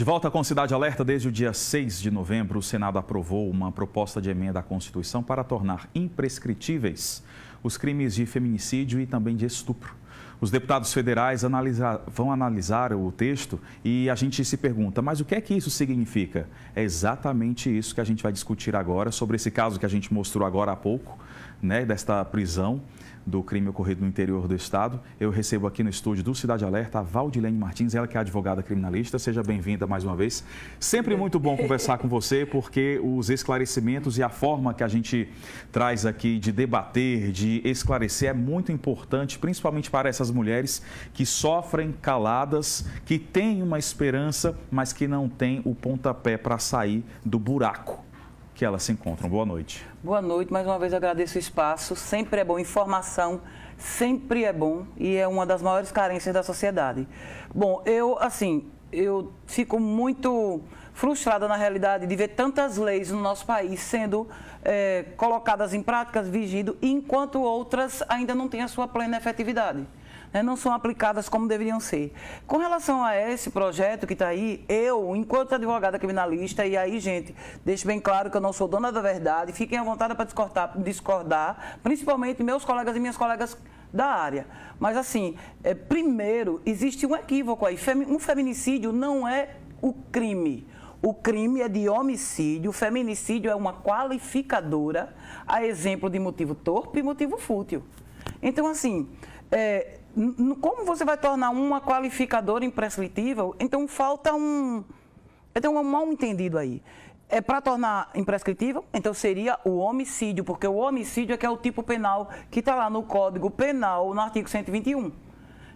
De volta com Cidade Alerta, desde o dia 6 de novembro, o Senado aprovou uma proposta de emenda à Constituição para tornar imprescritíveis os crimes de feminicídio e também de estupro. Os deputados federais analisar, vão analisar o texto e a gente se pergunta, mas o que é que isso significa? É exatamente isso que a gente vai discutir agora, sobre esse caso que a gente mostrou agora há pouco, né, desta prisão do crime ocorrido no interior do estado. Eu recebo aqui no estúdio do Cidade Alerta a Valdilene Martins, ela que é advogada criminalista. Seja bem-vinda mais uma vez. Sempre muito bom conversar com você, porque os esclarecimentos e a forma que a gente traz aqui de debater, de esclarecer é muito importante, principalmente para essas mulheres que sofrem caladas, que têm uma esperança, mas que não têm o pontapé para sair do buraco que elas se encontram. Boa noite. Boa noite, mais uma vez agradeço o espaço. Sempre é bom, informação sempre é bom e é uma das maiores carências da sociedade. Bom, eu, assim, eu fico muito frustrada na realidade de ver tantas leis no nosso país sendo é, colocadas em práticas, vigido, enquanto outras ainda não têm a sua plena efetividade né, não são aplicadas como deveriam ser. Com relação a esse projeto que está aí, eu, enquanto advogada criminalista, e aí, gente, deixo bem claro que eu não sou dona da verdade, fiquem à vontade para discordar, discordar, principalmente meus colegas e minhas colegas da área. Mas, assim, é, primeiro, existe um equívoco aí. Um feminicídio não é o crime. O crime é de homicídio, o feminicídio é uma qualificadora, a exemplo de motivo torpe e motivo fútil. Então, assim, é, como você vai tornar uma qualificadora imprescritível? Então falta um. Tem um mal entendido aí. É para tornar imprescritível, então seria o homicídio, porque o homicídio é que é o tipo penal que está lá no Código Penal, no artigo 121.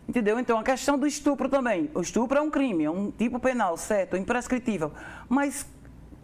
Entendeu? Então a questão do estupro também. O estupro é um crime, é um tipo penal, certo, imprescritível. Mas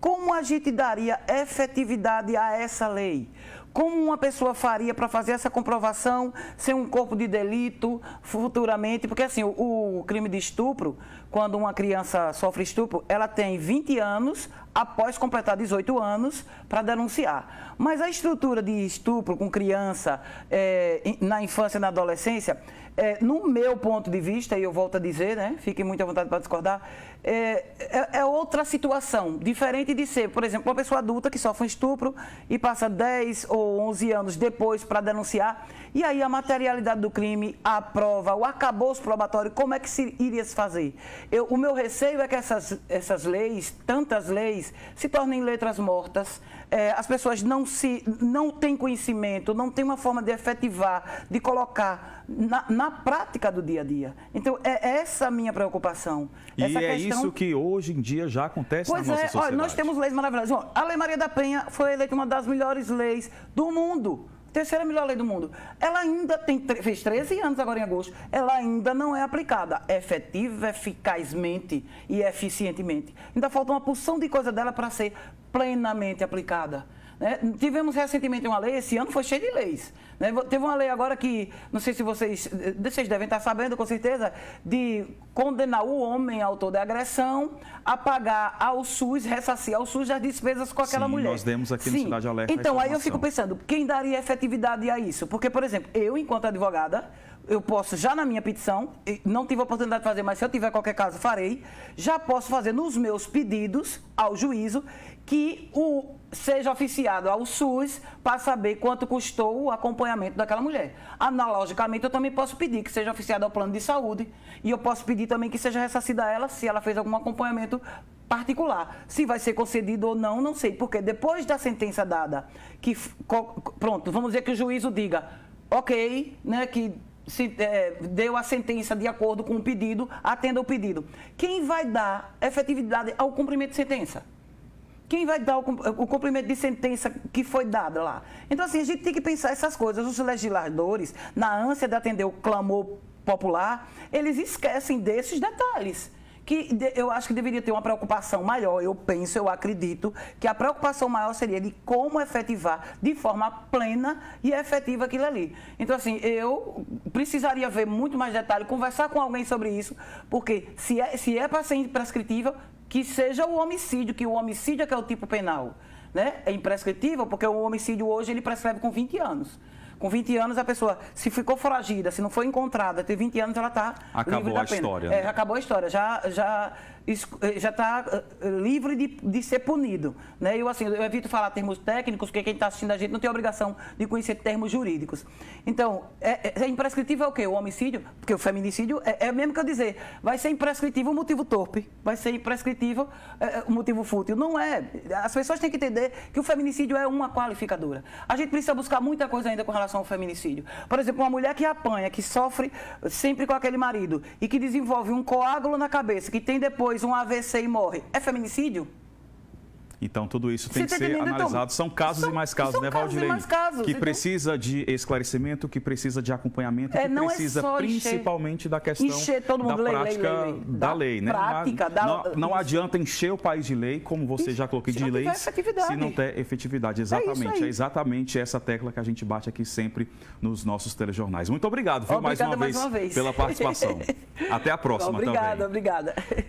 como a gente daria efetividade a essa lei? Como uma pessoa faria para fazer essa comprovação sem um corpo de delito futuramente? Porque assim, o, o, crime de estupro, quando uma criança sofre estupro, ela tem 20 anos após completar 18 anos para denunciar. Mas a estrutura de estupro com criança é, na infância e na adolescência, é, no meu ponto de vista, e eu volto a dizer, né, fiquem muito à vontade para discordar, é, é, é, outra situação, diferente de ser, por exemplo, uma pessoa adulta que sofre um estupro e passa 10 ou 11 anos depois para denunciar, e aí a materialidade do crime, a prova, o acabouço probatório, como é que se iria se fazer? Eu, o meu receio é que essas, essas leis, tantas leis, se tornem letras mortas, é, as pessoas não, se, não têm conhecimento, não têm uma forma de efetivar, de colocar na, na prática do dia a dia. Então, é essa a minha preocupação. E essa é questão... isso que hoje em dia já acontece pois na nossa é, sociedade. Olha, nós temos leis maravilhosas. A Lei Maria da Penha foi eleita uma das melhores leis do mundo. Terceira melhor lei do mundo. Ela ainda tem, fez 13 anos agora em agosto. Ela ainda não é aplicada efetiva, eficazmente e eficientemente. Ainda falta uma porção de coisa dela para ser plenamente aplicada. Né? Tivemos recentemente uma lei, esse ano foi cheio de leis. Né? Teve uma lei agora que, não sei se vocês, vocês devem estar sabendo com certeza, de condenar o homem autor da agressão a pagar ao SUS, ressarcir ao SUS as despesas com aquela Sim, mulher. nós demos aqui Sim. no Cidade Alerta Então, aí eu fico pensando, quem daria efetividade a isso? Porque, por exemplo, eu, enquanto advogada, eu posso já na minha petição, não tive a oportunidade de fazer, mas se eu tiver qualquer caso, farei, já posso fazer nos meus pedidos ao juízo que o seja oficiado ao SUS para saber quanto custou o acompanhamento daquela mulher. Analogicamente, eu também posso pedir que seja oficiado ao plano de saúde e eu posso pedir também que seja ressarcida ela se ela fez algum acompanhamento particular. Se vai ser concedido ou não, não sei, porque depois da sentença dada, que pronto, vamos dizer que o juízo diga, ok, né, que se, é, deu a sentença de acordo com o pedido, atenda o pedido. Quem vai dar efetividade ao cumprimento de sentença? Quem vai dar o, o cumprimento de sentença que foi dada lá? Então, assim, a gente tem que pensar essas coisas. Os legisladores, na ânsia de atender o clamor popular, eles esquecem desses detalhes que eu acho que deveria ter uma preocupação maior. Eu penso, eu acredito que a preocupação maior seria de como efetivar de forma plena e efetiva aquilo ali. Então, assim, eu precisaria ver muito mais detalhe, conversar com alguém sobre isso, porque se é, se é para ser imprescritível, que seja o homicídio, que o homicídio é que é o tipo penal. Né? É imprescritível, porque o homicídio hoje ele prescreve com 20 anos. Com 20 anos, a pessoa, se ficou foragida, se não foi encontrada, tem 20 anos, ela está livre da pena. História, né? é, acabou a história. Já, já já está eh, livre de, de, ser punido. Né? Eu, assim, eu evito falar termos técnicos, porque quem está assistindo a gente não tem obrigação de conhecer termos jurídicos. Então, é, é, é imprescritível o quê? O homicídio? Porque o feminicídio é, é mesmo que eu dizer, vai ser imprescritível o motivo torpe, vai ser imprescritível é, o motivo fútil. Não é. As pessoas têm que entender que o feminicídio é uma qualificadora. A gente precisa buscar muita coisa ainda com relação ao feminicídio. Por exemplo, uma mulher que apanha, que sofre sempre com aquele marido e que desenvolve um coágulo na cabeça, que tem depois um AVC e morre, é feminicídio? Então, tudo isso tem Você que tá ser analisado. São casos são, e mais casos, né, Valdilei? Mais casos, que então... precisa de esclarecimento, que precisa de acompanhamento, é, que é precisa é principalmente encher, da questão da lei, prática lei, lei, da, da, lei. Né? Prática, da, não, não adianta encher o país de lei, como você já coloquei, de leis, se não ter efetividade. Exatamente. É, é, exatamente essa tecla que a gente bate aqui sempre nos nossos telejornais. Muito obrigado, viu, mais, uma, mais vez, uma vez pela participação. Até a próxima obrigada, também. Obrigada, obrigada.